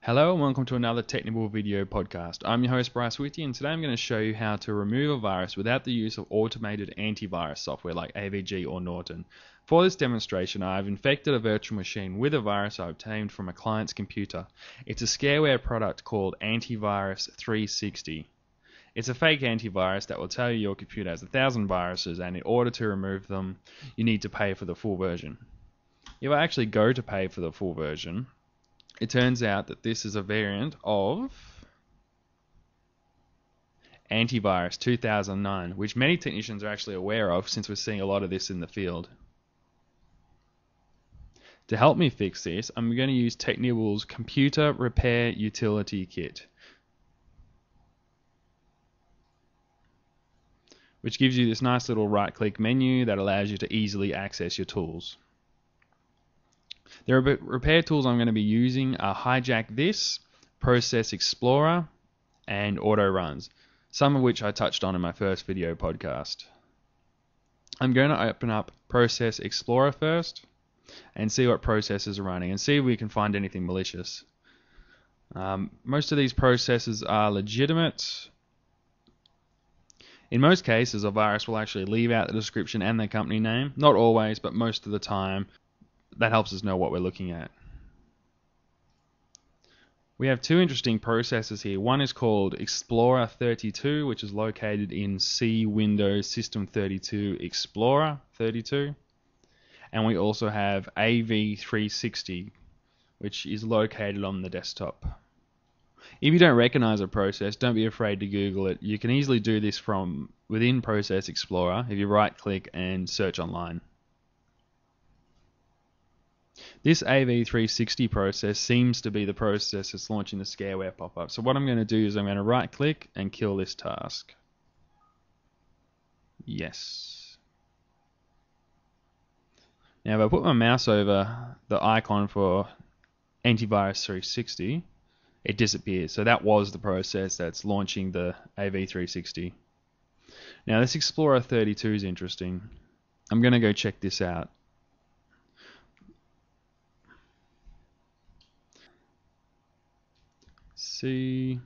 Hello and welcome to another technical video podcast. I'm your host Bryce Whitty and today I'm going to show you how to remove a virus without the use of automated antivirus software like AVG or Norton. For this demonstration I've infected a virtual machine with a virus I obtained from a client's computer. It's a scareware product called Antivirus 360. It's a fake antivirus that will tell you your computer has a thousand viruses and in order to remove them you need to pay for the full version. If I actually go to pay for the full version, it turns out that this is a variant of antivirus 2009, which many technicians are actually aware of since we're seeing a lot of this in the field. To help me fix this, I'm going to use Technibble's Computer Repair Utility Kit, which gives you this nice little right click menu that allows you to easily access your tools. The repair tools I'm going to be using are Hijack This, Process Explorer, and Autoruns, some of which I touched on in my first video podcast. I'm going to open up Process Explorer first and see what processes are running and see if we can find anything malicious. Um, most of these processes are legitimate. In most cases, a virus will actually leave out the description and the company name. Not always, but most of the time, that helps us know what we're looking at. We have two interesting processes here. One is called Explorer 32, which is located in C Windows System 32 Explorer 32. And we also have AV360, which is located on the desktop. If you don't recognize a process, don't be afraid to Google it. You can easily do this from within Process Explorer if you right click and search online. This AV360 process seems to be the process that's launching the scareware pop-up. So what I'm going to do is I'm going to right click and kill this task. Yes. Now if I put my mouse over the icon for antivirus 360, it disappears. So that was the process that's launching the AV360. Now this Explorer 32 is interesting. I'm going to go check this out. C,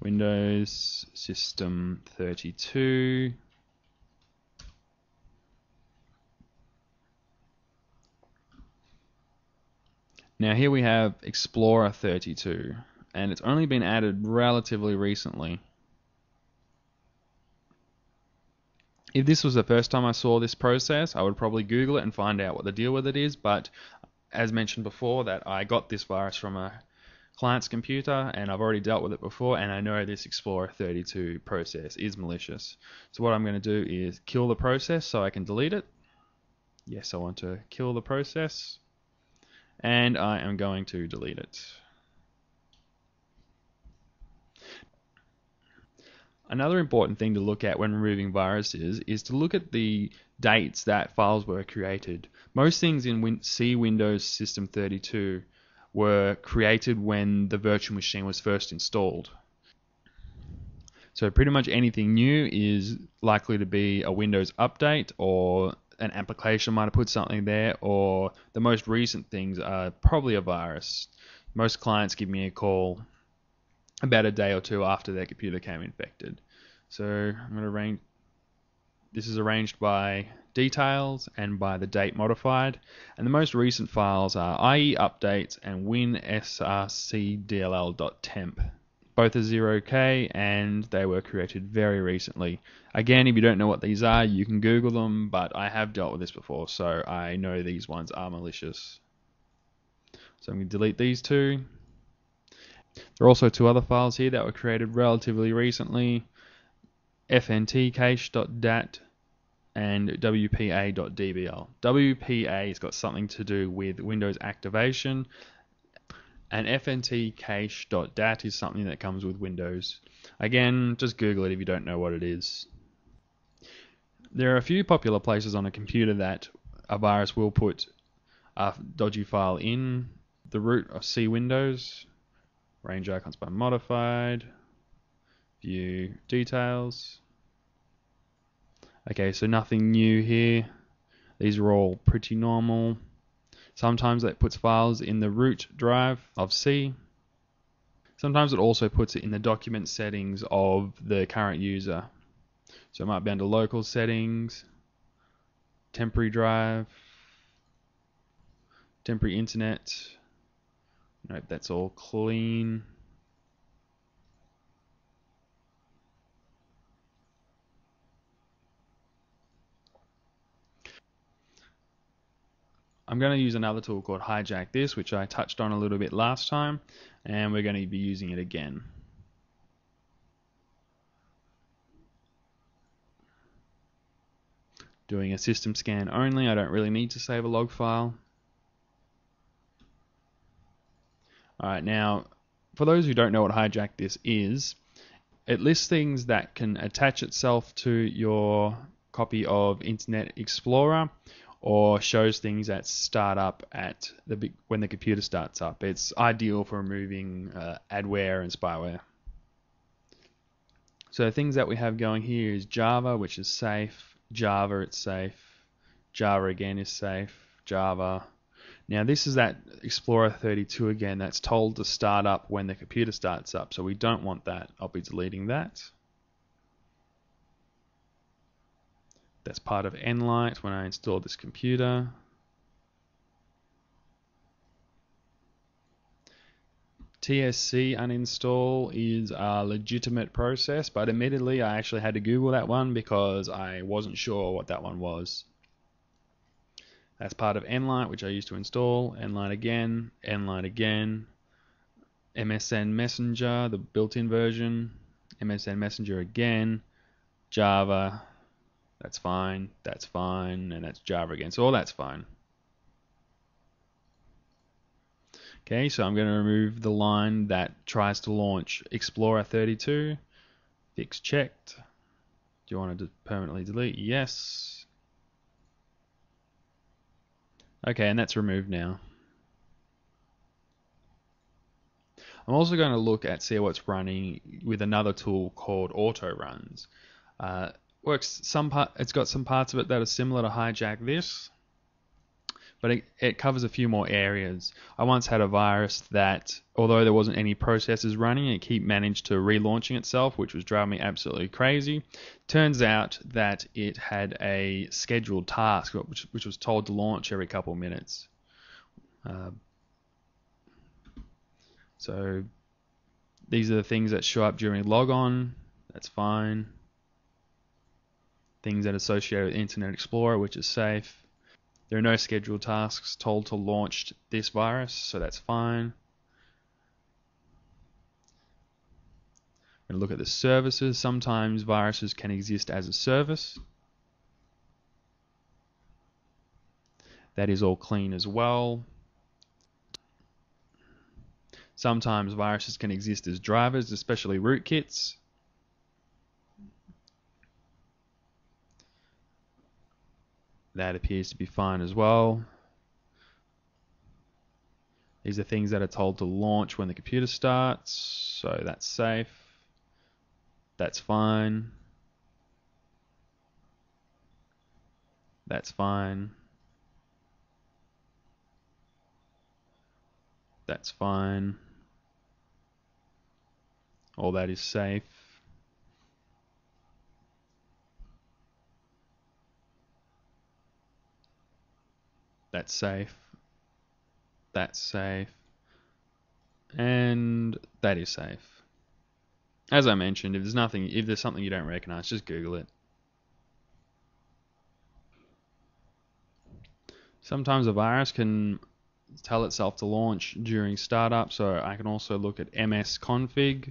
Windows System 32. Now here we have Explorer 32 and it's only been added relatively recently. If this was the first time I saw this process, I would probably Google it and find out what the deal with it is, but as mentioned before that I got this virus from a client's computer and I've already dealt with it before and I know this Explorer 32 process is malicious. So what I'm going to do is kill the process so I can delete it. Yes, I want to kill the process and I am going to delete it. Another important thing to look at when removing viruses is to look at the dates that files were created. Most things in Win C Windows System 32 were created when the virtual machine was first installed. So pretty much anything new is likely to be a Windows update or an application might have put something there or the most recent things are probably a virus. Most clients give me a call about a day or two after their computer came infected. So I'm going to arrange this is arranged by details and by the date modified. And the most recent files are IE updates and winsrcdll.temp. Both are 0k and they were created very recently. Again, if you don't know what these are, you can Google them, but I have dealt with this before, so I know these ones are malicious. So I'm going to delete these two. There are also two other files here that were created relatively recently fntcache.dat and wpa.dbl. WPA has got something to do with Windows activation, and fntcache.dat is something that comes with Windows. Again, just Google it if you don't know what it is. There are a few popular places on a computer that a virus will put a dodgy file in the root of C Windows, range icons by modified, view details. Okay, so nothing new here. These are all pretty normal. Sometimes that puts files in the root drive of C. Sometimes it also puts it in the document settings of the current user. So it might be under local settings, temporary drive, temporary internet. Note that's all clean. I'm going to use another tool called Hijack This, which I touched on a little bit last time, and we're going to be using it again. Doing a system scan only, I don't really need to save a log file. Alright, now, for those who don't know what Hijack This is, it lists things that can attach itself to your copy of Internet Explorer or shows things that start up at the when the computer starts up. It's ideal for removing uh, adware and spyware. So the things that we have going here is Java, which is safe. Java, it's safe. Java again is safe. Java. Now this is that Explorer 32 again that's told to start up when the computer starts up. So we don't want that. I'll be deleting that. That's part of nLite when I installed this computer. TSC uninstall is a legitimate process, but admittedly I actually had to Google that one because I wasn't sure what that one was. That's part of nLite, which I used to install. nLite again, nLite again, MSN Messenger, the built-in version, MSN Messenger again, Java, that's fine. That's fine. And that's Java again. So all that's fine. Okay, so I'm going to remove the line that tries to launch Explorer 32. Fix checked. Do you want to permanently delete? Yes. Okay, and that's removed now. I'm also going to look at see what's running with another tool called Autoruns. Uh, works some part. It's got some parts of it that are similar to hijack this, but it, it covers a few more areas. I once had a virus that, although there wasn't any processes running, it keep managed to relaunching itself, which was driving me absolutely crazy. Turns out that it had a scheduled task, which, which was told to launch every couple minutes. Uh, so these are the things that show up during logon. That's fine things that are associated with Internet Explorer, which is safe. There are no scheduled tasks told to launch this virus, so that's fine. I'm look at the services. Sometimes viruses can exist as a service. That is all clean as well. Sometimes viruses can exist as drivers, especially rootkits. That appears to be fine as well. These are things that are told to launch when the computer starts, so that's safe. That's fine. That's fine. That's fine. All that is safe. That's safe. That's safe. And that is safe. As I mentioned, if there's nothing, if there's something you don't recognize, just Google it. Sometimes a virus can tell itself to launch during startup, so I can also look at msconfig,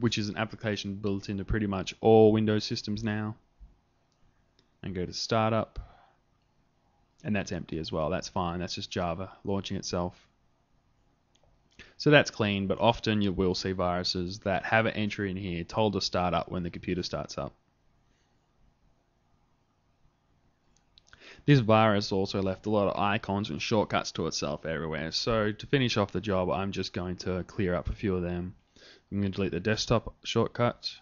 which is an application built into pretty much all Windows systems now, and go to startup and that's empty as well. That's fine. That's just Java launching itself. So that's clean, but often you will see viruses that have an entry in here told to start up when the computer starts up. This virus also left a lot of icons and shortcuts to itself everywhere. So to finish off the job, I'm just going to clear up a few of them. I'm going to delete the desktop shortcut.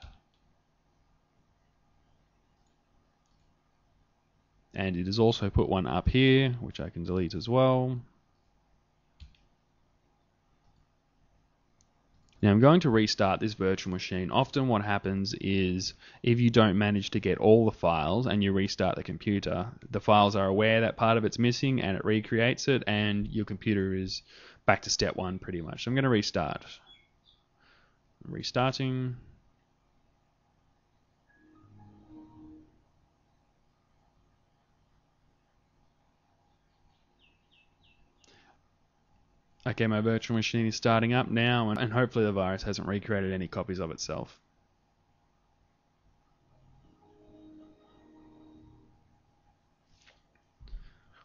And it has also put one up here which I can delete as well Now I'm going to restart this virtual machine. Often what happens is if you don't manage to get all the files and you restart the computer, the files are aware that part of it's missing and it recreates it and your computer is back to step one pretty much. So I'm going to restart. Restarting. Okay, my virtual machine is starting up now, and, and hopefully the virus hasn't recreated any copies of itself.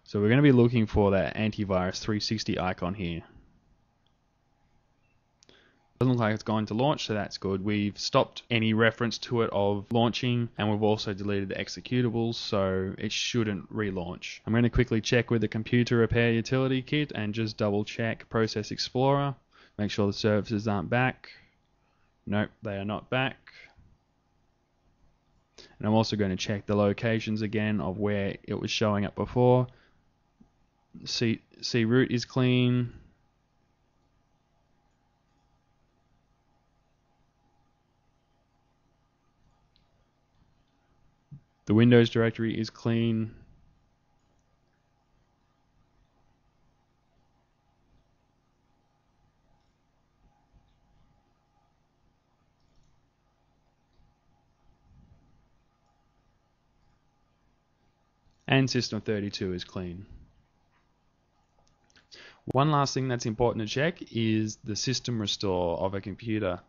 So we're going to be looking for that antivirus 360 icon here. Doesn't look like it's going to launch, so that's good. We've stopped any reference to it of launching, and we've also deleted the executables, so it shouldn't relaunch. I'm going to quickly check with the computer repair utility kit and just double check Process Explorer. Make sure the services aren't back. Nope, they are not back. And I'm also going to check the locations again of where it was showing up before. C, C root is clean. The Windows directory is clean. And System 32 is clean. One last thing that's important to check is the system restore of a computer.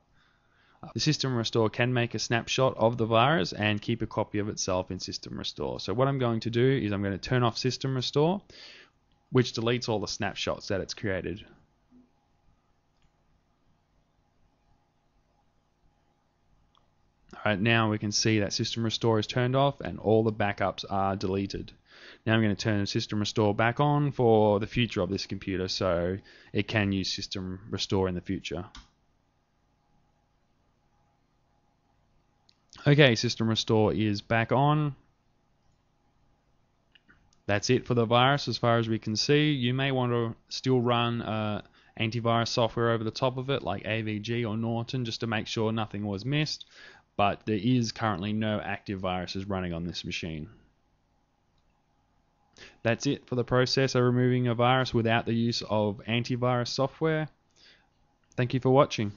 The system restore can make a snapshot of the virus and keep a copy of itself in system restore. So what I'm going to do is I'm going to turn off system restore, which deletes all the snapshots that it's created. Alright, now we can see that system restore is turned off and all the backups are deleted. Now I'm going to turn system restore back on for the future of this computer so it can use system restore in the future. Okay, system restore is back on. That's it for the virus as far as we can see. You may want to still run uh, antivirus software over the top of it like AVG or Norton just to make sure nothing was missed, but there is currently no active viruses running on this machine. That's it for the process of removing a virus without the use of antivirus software. Thank you for watching.